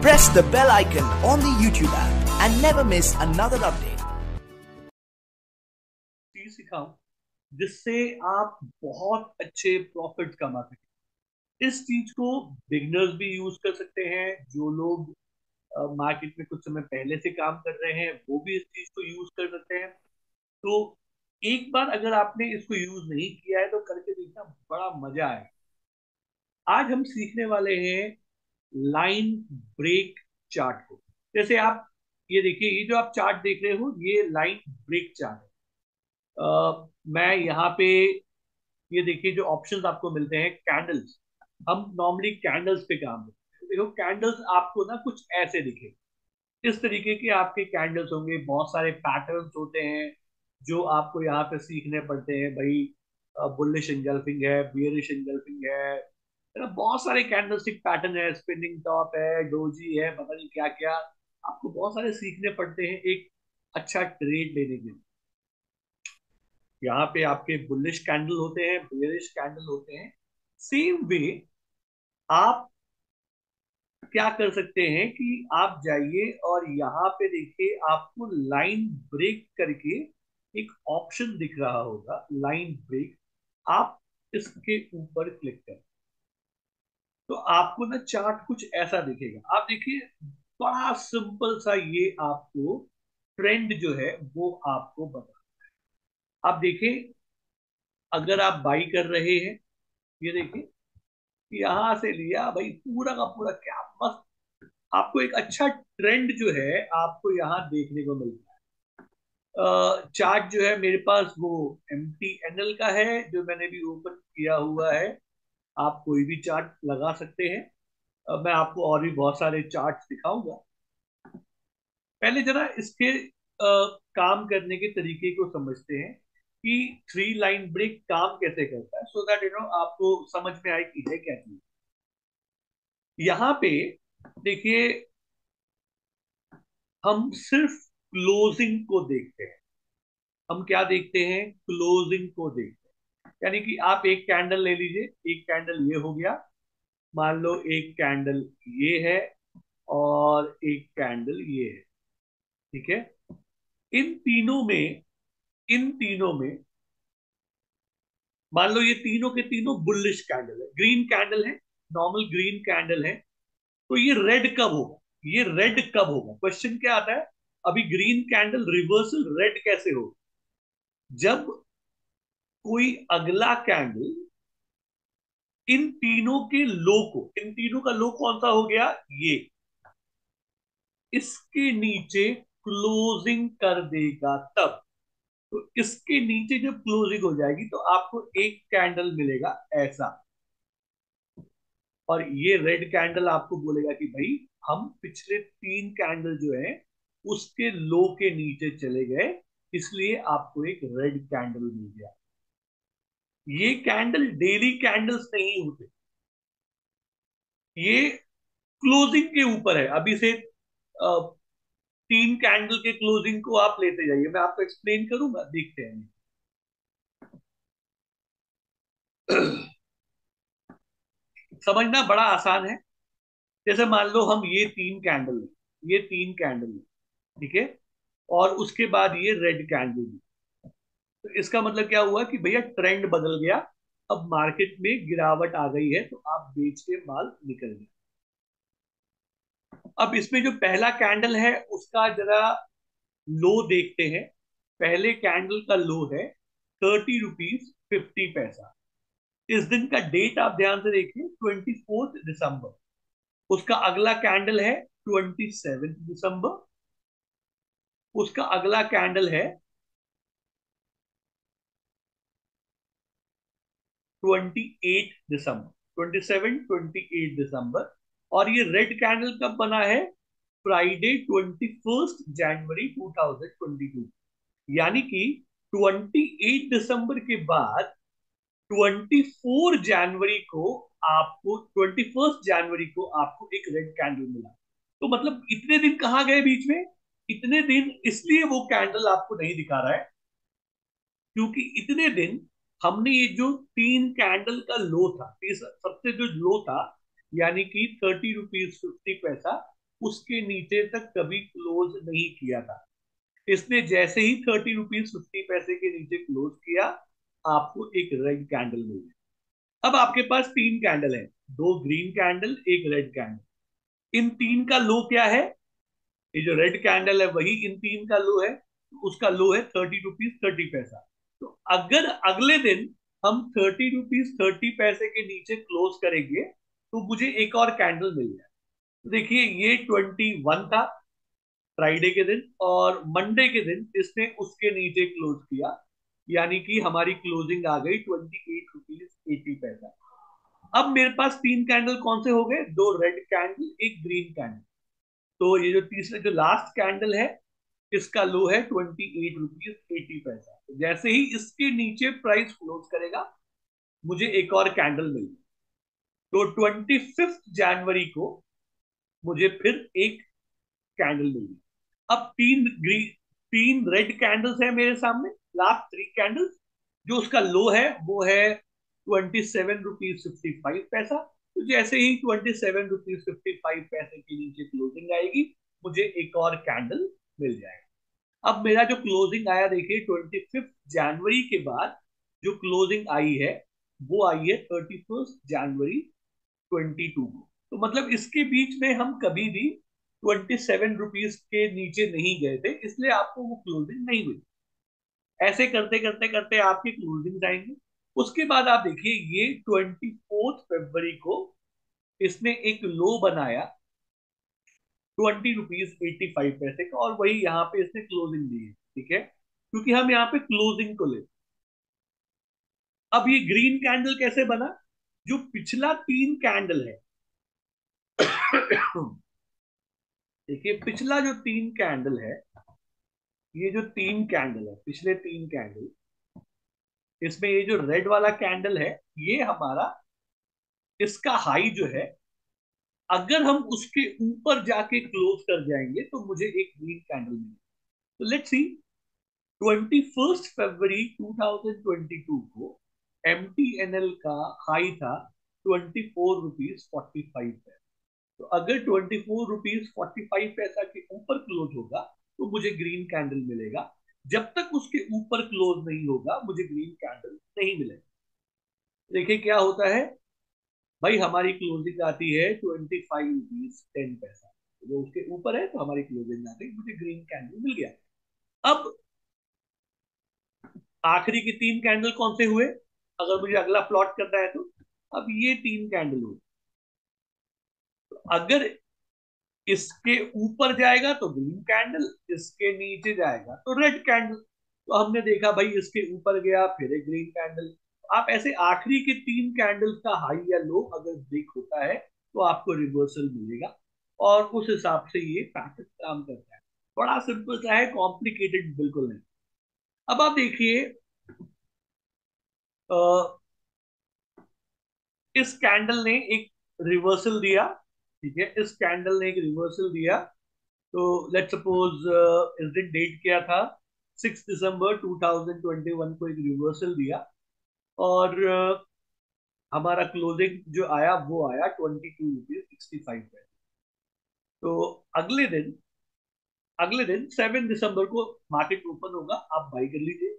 Press the bell icon on the YouTube app and never miss another update. सिखाऊं, जिससे आप बहुत अच्छे profit कमा सकें। इस चीज़ को बिगनर्स भी यूज़ कर सकते हैं, जो लोग मार्केट में कुछ समय पहले से काम कर रहे हैं, वो भी इस चीज़ को यूज़ कर सकते हैं। तो एक बार अगर आपने इसको यूज़ नहीं किया है तो करके देखना बड़ा मज़ा आएगा। आज हम सीखने वाले हैं लाइन ब्रेक चार्ट को। जैसे आप ये देखिए ये जो आप चार्ट देख रहे हो ये लाइन ब्रेक चार्ट है। Uh, मैं यहाँ पे ये देखिए जो ऑप्शंस आपको मिलते हैं कैंडल्स हम नॉर्मली कैंडल्स पे काम करते हैं। देखो कैंडल्स आपको ना कुछ ऐसे दिखे इस तरीके के आपके कैंडल्स होंगे बहुत सारे पैटर्न होते हैं जो आपको यहाँ पे सीखने पड़ते हैं भाई बुलिश इंगल्फिंग है बियरिश इंगल्फिंग है बहुत सारे कैंडलस्टिक पैटर्न है स्पिनिंग टॉप है डोजी है, पता नहीं क्या क्या। आपको बहुत सारे सीखने पड़ते हैं एक अच्छा ट्रेड लेने के लिए। यहाँ पे आपके बुलिश कैंडल होते हैं बेरिश कैंडल होते हैं। सेम वे आप क्या कर सकते हैं कि आप जाइए और यहाँ पे देखिए आपको लाइन ब्रेक करके एक ऑप्शन दिख रहा होगा लाइन ब्रेक आप इसके ऊपर क्लिक करें। तो आपको ना चार्ट कुछ ऐसा दिखेगा। आप देखिए, बड़ा सिंपल सा ये आपको ट्रेंड जो है, वो आपको बता आप देखिए, अगर आप बाई कर रहे हैं, ये देखिए, यहाँ से लिया, भाई पूरा का पूरा क्या मस्त। आपको एक अच्छा ट्रेंड जो है, आपको यहाँ देखने को मिलता है। चार्ट जो है, मेरे पास वो एम टी एन एल का है, जो मैंने भी ओपन किया हुआ है। आप कोई भी चार्ट लगा सकते हैं। मैं आपको और भी बहुत सारे चार्ट दिखाऊँगा। पहले जरा इसके आ, काम करने के तरीके को समझते हैं कि थ्री लाइन ब्रेक काम कैसे करता है सो दैट यू नो आपको समझ में आए कि है क्या चीज़। यहाँ पे देखिए हम सिर्फ़ क्लोजिंग को देखते हैं। हम क्या देखते हैं? क्लोजिंग को देखते हैं। यानी कि आप एक कैंडल ले लीजिए, एक कैंडल ये हो गया। मान लो एक कैंडल ये है और एक कैंडल ये है। ठीक है? इन तीनों में, इन तीनों में, मान लो ये तीनों के तीनों बुलिश कैंडल है। ग्रीन कैंडल है नॉर्मल ग्रीन कैंडल है। तो ये रेड कब होगा? ये रेड कब होगा? क्वेश्चन क्या आता है? अभी ग्रीन कैंडल रिवर्सल रेड कैसे होगा? जब कोई अगला कैंडल इन तीनों के लो को, इन तीनों का लो कौन सा हो गया? ये। इसके नीचे क्लोजिंग कर देगा तब। तो इसके नीचे जब क्लोजिंग हो जाएगी तो आपको एक कैंडल मिलेगा ऐसा। और ये रेड कैंडल आपको बोलेगा कि भाई, हम पिछले तीन कैंडल जो है, उसके लो के नीचे चले गए, इसलिए आपको एक रेड कैंडल मिल गया। ये कैंडल डेली कैंडल्स नहीं होते। ये क्लोजिंग के ऊपर है। अभी से तीन कैंडल के क्लोजिंग को आप लेते जाइए। मैं आपको एक्सप्लेन करूँगा, देखते हैं। समझना बड़ा आसान है। जैसे मान लो हम ये तीन कैंडल ये तीन कैंडल ठीक है? और उसके बाद ये रेड कैंडल तो इसका मतलब क्या हुआ कि भैया ट्रेंड बदल गया, अब मार्केट में गिरावट आ गई है तो आप बेच के माल निकल गए। अब इसमें जो पहला कैंडल है, उसका जरा लो देखते हैं। पहले कैंडल का लो है थर्टी रुपीज़ फिफ्टी पैसा इस दिन का डेट आप ध्यान से देखिए ट्वेंटी फोर्थ दिसंबर उसका अगला कैंडल है ट्वेंटी सेवन दिसंबर उसका अगला कैंडल है ट्वेंटी एट दिसंबर ट्वेंटी सेवन ट्वेंटी एट दिसंबर और ये रेड कैंडल कब बना है? फ्राइडे ट्वेंटी फ़र्स्ट जनवरी टू थाउज़ेंड ट्वेंटी टू यानी कि ट्वेंटी एट दिसंबर के बाद ट्वेंटी फोर जनवरी को आपको ट्वेंटी फ़र्स्ट जनवरी को आपको एक रेड कैंडल मिला। तो मतलब इतने दिन कहाँ गए बीच में? इतने दिन इसलिए वो कैंडल आपको नहीं दिखा रहा है, क्योंकि इतने दिन हमने ये जो तीन कैंडल का लो था सबसे जो लो था, यानी कि थर्टी रुपीज़ फिफ्टी पैसा उसके नीचे तक कभी क्लोज नहीं किया था। इसने जैसे ही थर्टी रुपीज़ फिफ्टी पैसे के नीचे क्लोज किया, आपको एक रेड कैंडल मिल गई अब आपके पास तीन कैंडल है, दो ग्रीन कैंडल एक रेड कैंडल इन तीन का लो क्या है? ये जो रेड कैंडल है, वही इन तीन का लो है, उसका लो है थर्टी रुपीज़ थर्टी पैसा अगर अगले दिन हम थर्टी रुपीज़ थर्टी पैसे के नीचे क्लोज करेंगे तो मुझे एक और कैंडल मिल जाए। तो देखिए, ये ट्वेंटी वन था फ्राइडे के दिन, और मंडे के दिन इसने उसके नीचे क्लोज किया, यानी कि हमारी क्लोजिंग आ गई ट्वेंटी एट रुपीज़ एटी पैसा। अब मेरे पास तीन कैंडल कौन से हो गए? दो रेड कैंडल एक ग्रीन कैंडल तो ये जो तीसरा, जो लास्ट कैंडल है इसका लो है? ट्वेंटी एट रुपीज़ एटी पैसा जैसे ही इसके नीचे प्राइस क्लोज करेगा, मुझे एक और कैंडल मिल तो ट्वेंटी फिफ्थ जनवरी को मुझे फिर एक कैंडल मिली अब तीन तीन रेड कैंडल्स है मेरे सामने लास्ट थ्री कैंडल्स जो उसका लो है, वो है twenty seven rupees fifty five पैसा तो जैसे ही twenty seven rupees fifty five पैसे के नीचे क्लोजिंग आएगी, मुझे एक और कैंडल मिल जाएगा। अब मेरा जो क्लोजिंग आया, देखिए ट्वेंटी फिफ्थ जनवरी के बाद जो क्लोजिंग आई है, वो आई है थर्टी फ़र्स्ट जनवरी ट्वेंटी टू को। तो मतलब इसके बीच में हम कभी भी ट्वेंटी सेवन रुपीज़ के नीचे नहीं गए थे, इसलिए आपको वो क्लोजिंग नहीं हुई ऐसे करते करते करते आपके क्लोजिंग आएँगे। उसके बाद आप देखिए, ये ट्वेंटी फोर्थ फेबर को इसने एक लो बनाया ट्वेंटी रुपीज़ एट्टी फाइव पैसे का, और वही यहाँ पे इसने क्लोजिंग दी है, ठीक है? क्योंकि हम यहाँ पे क्लोजिंग को ले। अब ये ग्रीन कैंडल कैसे बना? जो पिछला तीन कैंडल है। देखिए, पिछला जो तीन कैंडल है, ये जो तीन कैंडल है, पिछले तीन कैंडल इसमें ये जो रेड वाला कैंडल है, ये हमारा, इसका हाई जो है अगर हम उसके ऊपर जाके क्लोज कर जाएँगे तो मुझे एक ग्रीन कैंडल मिलेगी। तो let's see twenty first February 2022 को MTNL का हाई था twenty four rupees forty five तो अगर twenty four rupees forty five पैसा के ऊपर क्लोज होगा तो मुझे ग्रीन कैंडल मिलेगा। जब तक उसके ऊपर क्लोज नहीं होगा, मुझे ग्रीन कैंडल नहीं मिलेगा। देखिए क्या होता है? भाई, हमारी क्लोजिंग आती है ट्वेंटी फाइव रुपीज़ टेन पैसा वो उसके ऊपर है तो हमारी क्लोजिंग आती है। मुझे ग्रीन कैंडल मिल गया। अब आखिरी के तीन कैंडल कौन से हुए? अगर मुझे अगला प्लॉट करना है तो। अब ये तीन कैंडल हुए। तो अगर इसके ऊपर जाएगा तो ग्रीन कैंडल इसके नीचे जाएगा तो रेड कैंडल तो हमने देखा, भाई, इसके ऊपर गया, फिर एक ग्रीन कैंडल आप ऐसे आखिरी के तीन कैंडल्स का हाई या लो अगर ब्रेक होता है तो आपको रिवर्सल मिलेगा और उस हिसाब से ये पैटर्न काम करता है। बड़ा सिंपल सा है कॉम्प्लिकेटेड बिल्कुल नहीं। अब आप देखिए इस कैंडल ने एक रिवर्सल दिया, ठीक है? इस कैंडल ने एक रिवर्सल दिया। तो लेट सपोज़ इस दिन डेट क्या था? सिक्स दिसंबर 2021 को एक रिवर्सल दिया। और हमारा क्लोजिंग जो आया, वो आया twenty two rupees sixty five पैसे तो अगले दिन अगले दिन सेवन दिसंबर को मार्केट ओपन होगा, आप बाई कर लीजिए।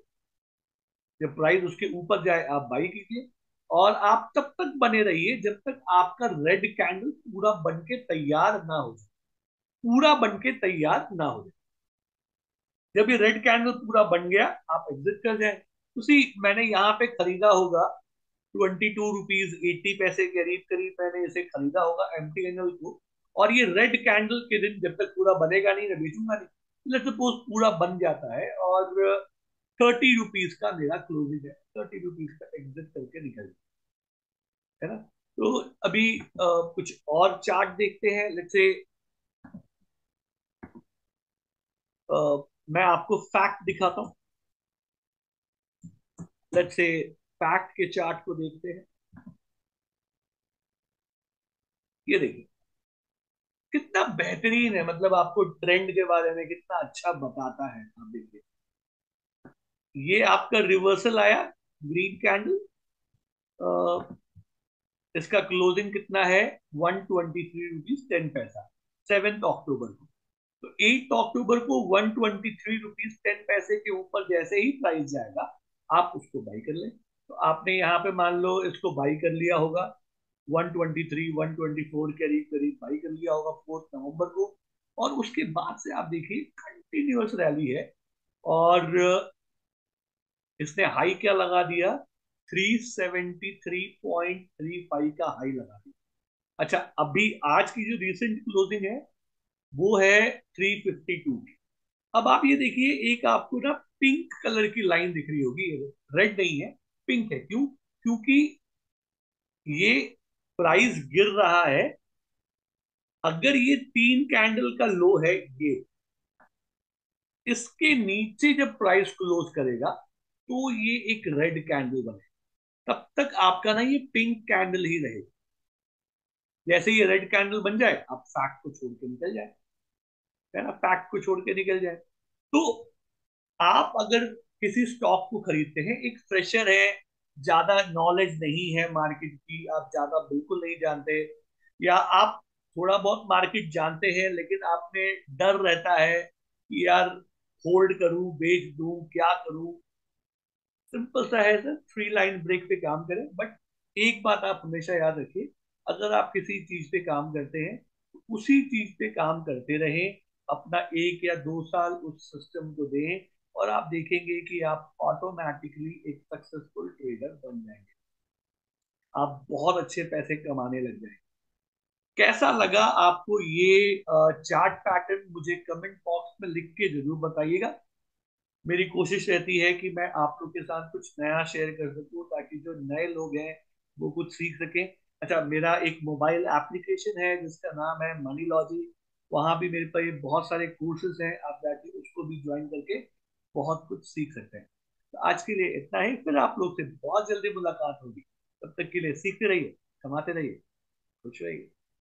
जब प्राइस उसके ऊपर जाए, आप बाई कीजिए। और आप तब तक बने रहिए जब तक आपका रेड कैंडल पूरा बन के तैयार ना हो जाए। पूरा बन के तैयार ना हो जाए। जब ये रेड कैंडल पूरा बन गया, आप एग्जिट कर जाए। उसी मैंने यहाँ पे खरीदा होगा। ट्वेंटी टू रुपीज़ एट्टी पैसे करीब करीब मैंने इसे खरीदा होगा एम को। और ये रेड कैंडल के दिन जब तक पूरा बनेगा नहीं मैं बेचूँगा नहीं। लेट सपोज़ पूरा बन जाता है और थर्टी रुपीज़ का मेरा क्लोजिंग है। थर्टी रुपीज़ का एग्जिट करके निकल है ना? तो अभी आ, कुछ और चार्ट देखते हैं। लेट से मैं आपको फैक्ट दिखाता हूँ। लेट से पैक्ट के चार्ट को देखते हैं। ये देखिए, कितना बेहतरीन है मतलब आपको ट्रेंड के बारे में कितना अच्छा बताता है, आप देखिए। ये आपका रिवर्सल आया ग्रीन कैंडल इसका क्लोजिंग कितना है? One twenty three rupees ten पैसा सेवेंथ अक्टूबर को। तो एट अक्टूबर को one twenty three rupees ten पैसे के ऊपर जैसे ही प्राइस जाएगा आप उसको बाई कर लें। तो आपने यहाँ पे मान लो इसको बाई कर लिया होगा। 123, 124 के करीब करीब बाई कर लिया होगा फोर्थ नवंबर को। और उसके बाद से आप देखिए कंटिन्यूस रैली है। और इसने हाई क्या लगा दिया? 373.35 का हाई लगा दिया। अच्छा अभी आज की जो रिसेंट क्लोजिंग है वो है 352 की। अब आप ये देखिए, एक आपको ना पिंक कलर की लाइन दिख रही होगी रेड नहीं है पिंक है। क्यों? क्योंकि ये प्राइस गिर रहा है। अगर ये तीन कैंडल का लो है, ये, इसके नीचे जब प्राइस क्लोज करेगा तो ये एक रेड कैंडल बने। तब तक आपका ना ये पिंक कैंडल ही रहेगा। जैसे ये रेड कैंडल बन जाए, आप फैक्ट को छोड़ के निकल जाए। है ना फैक्ट को छोड़ के निकल जाए। तो आप अगर किसी स्टॉक को खरीदते हैं, एक फ्रेशर है, ज़्यादा नॉलेज नहीं है मार्केट की, आप ज़्यादा बिल्कुल नहीं जानते, या आप थोड़ा बहुत मार्केट जानते हैं, लेकिन आप में डर रहता है कि यार होल्ड करूँ, बेच दूँ, क्या करूँ। सिंपल सा है सर थ्री लाइन ब्रेक पे काम करें बट एक बात आप हमेशा याद रखिए, अगर आप किसी चीज़ पे काम करते हैं तो उसी चीज़ पे काम करते रहें अपना एक या दो साल उस सिस्टम को दें और आप देखेंगे कि आप ऑटोमेटिकली एक सक्सेसफुल ट्रेडर बन जाएँगे। आप बहुत अच्छे पैसे कमाने लग जाएँगे। कैसा लगा आपको ये चार्ट पैटर्न मुझे कमेंट बॉक्स में लिख के ज़रूर बताइएगा। मेरी कोशिश रहती है कि मैं आप लोग के साथ कुछ नया शेयर कर सकूँ ताकि जो नए लोग हैं, वो कुछ सीख सकें। अच्छा मेरा एक मोबाइल एप्लीकेशन है जिसका नाम है मनी लॉजी वहाँ भी मेरे पास बहुत सारे कोर्सेज हैं, आप जाके उसको भी ज्वाइन करके बहुत कुछ सीख सकते हैं। तो आज के लिए इतना ही, फिर आप लोग से बहुत जल्दी मुलाकात होगी। तब तक के लिए सीखते रहिए, कमाते रहिए, खुश रहिए।